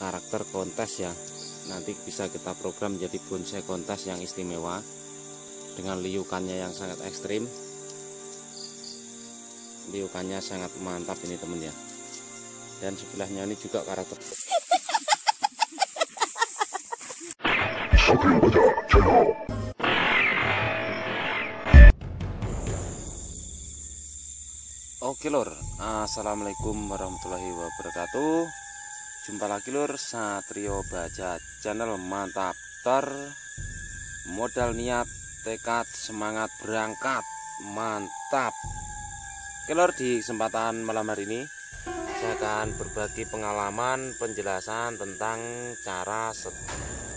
karakter kontes ya. Nanti bisa kita program jadi bonsai kontes yang istimewa dengan liukannya yang sangat ekstrim. Liukannya sangat mantap ini temen ya. Dan sebelahnya ini juga karakter. Oke lor, assalamualaikum warahmatullahi wabarakatuh. Jumpa lagi lor, Satrio Baja channel. Mantap. Ter. Modal niat tekad semangat berangkat. Mantap. Oke di kesempatan malam hari ini saya akan berbagi pengalaman penjelasan tentang cara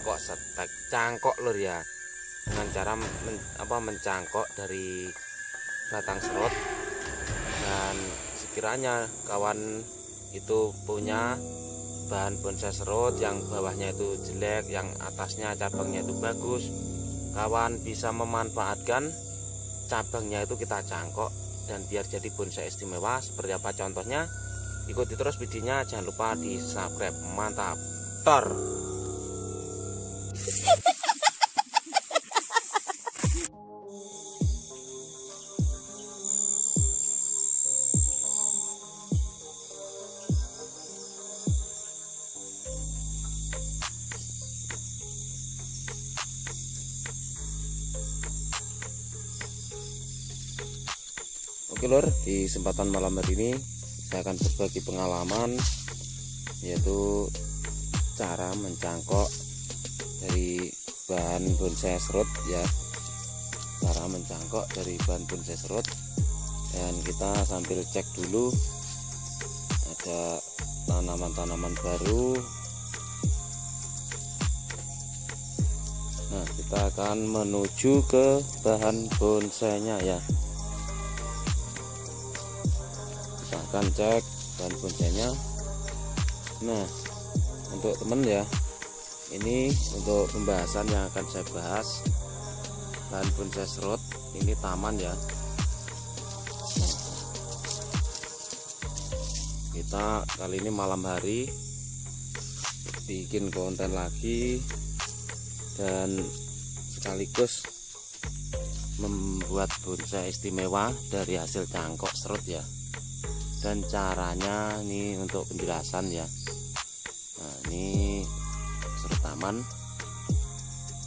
kok setek cangkok lor ya. Dengan cara men, apa mencangkok dari batang serut. Dan sekiranya kawan itu punya bahan bonsai serut yang bawahnya itu jelek yang atasnya cabangnya itu bagus. Kawan bisa memanfaatkan cabangnya itu kita cangkok dan biar jadi bonsai istimewa seperti apa contohnya? Ikuti terus videonya jangan lupa di subscribe mantap. Tor Oke di kesempatan malam hari ini saya akan berbagi pengalaman yaitu cara mencangkok dari bahan bonsai serut ya. Cara mencangkok dari bahan bonsai serut dan kita sambil cek dulu ada tanaman-tanaman baru. Nah kita akan menuju ke bahan bonsainya ya akan cek bahan bonsainya nah untuk temen ya ini untuk pembahasan yang akan saya bahas bahan bonsai serut ini taman ya. Nah, kita kali ini malam hari bikin konten lagi dan sekaligus membuat bonsai istimewa dari hasil cangkok serut ya dan caranya ini untuk penjelasan ya. Nah ini serut taman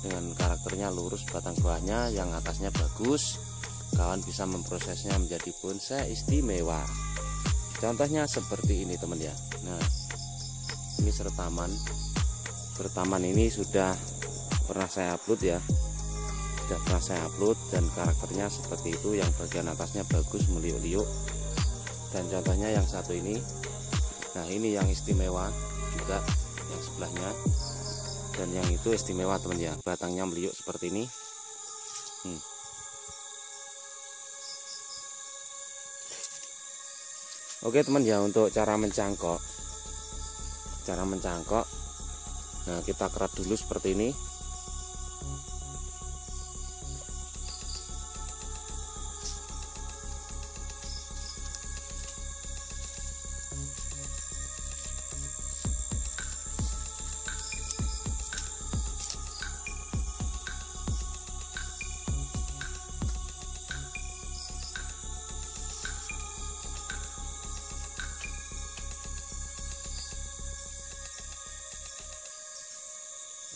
dengan karakternya lurus batang buahnya yang atasnya bagus. Kawan bisa memprosesnya menjadi bonsai istimewa contohnya seperti ini teman ya. Nah ini serut taman serut taman ini sudah pernah saya upload ya. Sudah pernah saya upload dan karakternya seperti itu. Yang bagian atasnya bagus meliuk-liuk dan contohnya yang satu ini. Nah ini yang istimewa juga yang sebelahnya. Dan yang itu istimewa teman ya. Batangnya meliuk seperti ini. Hmm. oke teman ya untuk cara mencangkok. Cara mencangkok. Nah kita kerat dulu seperti ini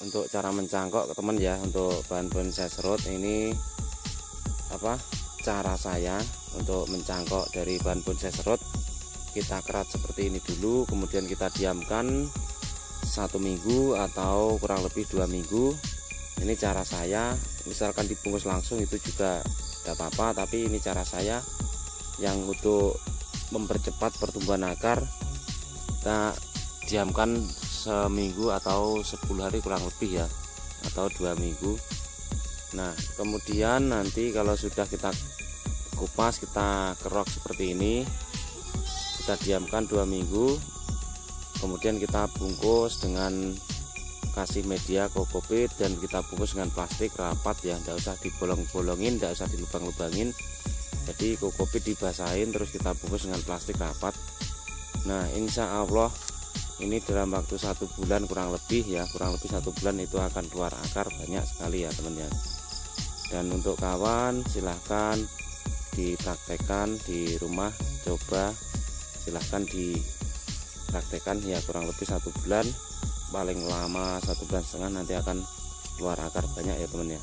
untuk cara mencangkok teman ya untuk bahan bonsai serut ini apa cara saya untuk mencangkok dari bahan bonsai serut kita kerat seperti ini dulu kemudian kita diamkan satu minggu atau kurang lebih dua minggu. Ini cara saya misalkan dibungkus langsung itu juga tidak apa-apa tapi ini cara saya yang untuk mempercepat pertumbuhan akar. Kita diamkan seminggu atau 10 hari kurang lebih ya atau dua minggu. Nah kemudian nanti kalau sudah kita kupas kita kerok seperti ini kita diamkan dua minggu kemudian kita bungkus dengan kasih media kokopit dan kita bungkus dengan plastik rapat ya tidak usah dibolong-bolongin tidak usah dilubang-lubangin. Jadi kokopit dibasahin terus kita bungkus dengan plastik rapat. Nah insya Allah ini dalam waktu satu bulan kurang lebih ya kurang lebih satu bulan itu akan keluar akar banyak sekali ya teman ya dan untuk kawan silahkan dipraktekkan di rumah coba silahkan dipraktekkan ya kurang lebih satu bulan. Paling lama satu bulan setengah nanti akan keluar akar banyak ya teman ya.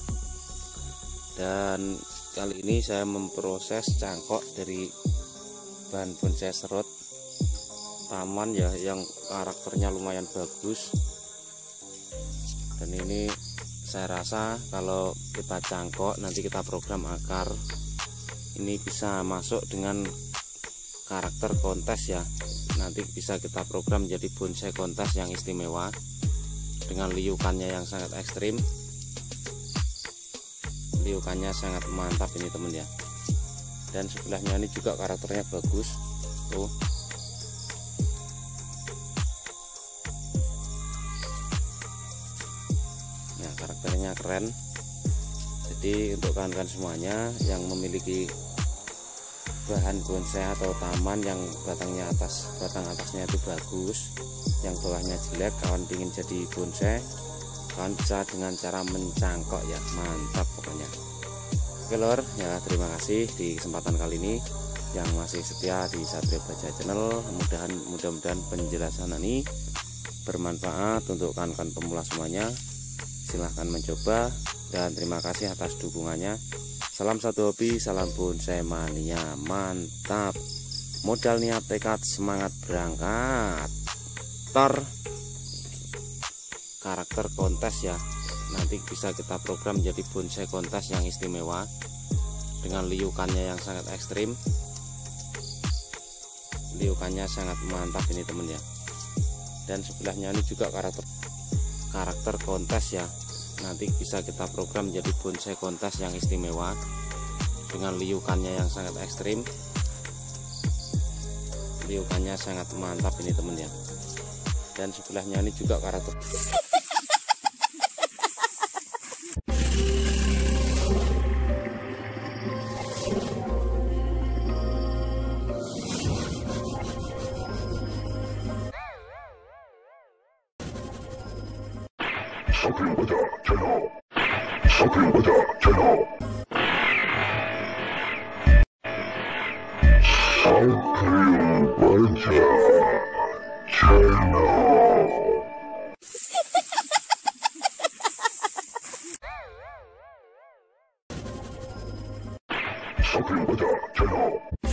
Dan kali ini saya memproses cangkok dari bahan bonsai serut taman ya yang karakternya lumayan bagus. Dan ini saya rasa kalau kita cangkok nanti kita program akar. Ini bisa masuk dengan karakter kontes ya. Nanti bisa kita program jadi bonsai kontes yang istimewa dengan liukannya yang sangat ekstrim. Liukannya sangat mantap ini temen ya. Dan sebelahnya ini juga karakternya bagus. Tuh nah karakternya keren. Jadi untuk kawan-kawan semuanya yang memiliki bahan bonsai atau taman yang batangnya atas batang atasnya itu bagus yang bawahnya jelek kawan ingin jadi bonsai kawan bisa dengan cara mencangkok ya. Mantap pokoknya. Oke lor. Ya terima kasih di kesempatan kali ini yang masih setia di Satria Baca Channel. Mudah-mudahan mudah-mudahan penjelasan ini bermanfaat untuk kawan-kawan pemula semuanya silahkan mencoba dan terima kasih atas dukungannya Salam satu hobi, salam bonsai mania, mantap. Modal niat tekad semangat berangkat. Tor karakter kontes ya. Nanti bisa kita program jadi bonsai kontes yang istimewa dengan liukannya yang sangat ekstrim. Liukannya sangat mantap ini temen ya. Dan sebelahnya ini juga karakter karakter kontes ya. Nanti bisa kita program jadi bonsai kontes yang istimewa dengan liukannya yang sangat ekstrim. Liukannya sangat mantap ini temen ya dan sebelahnya ini juga karakter Sapilwada Channel. Sapilwada Channel. Sapilwada Channel.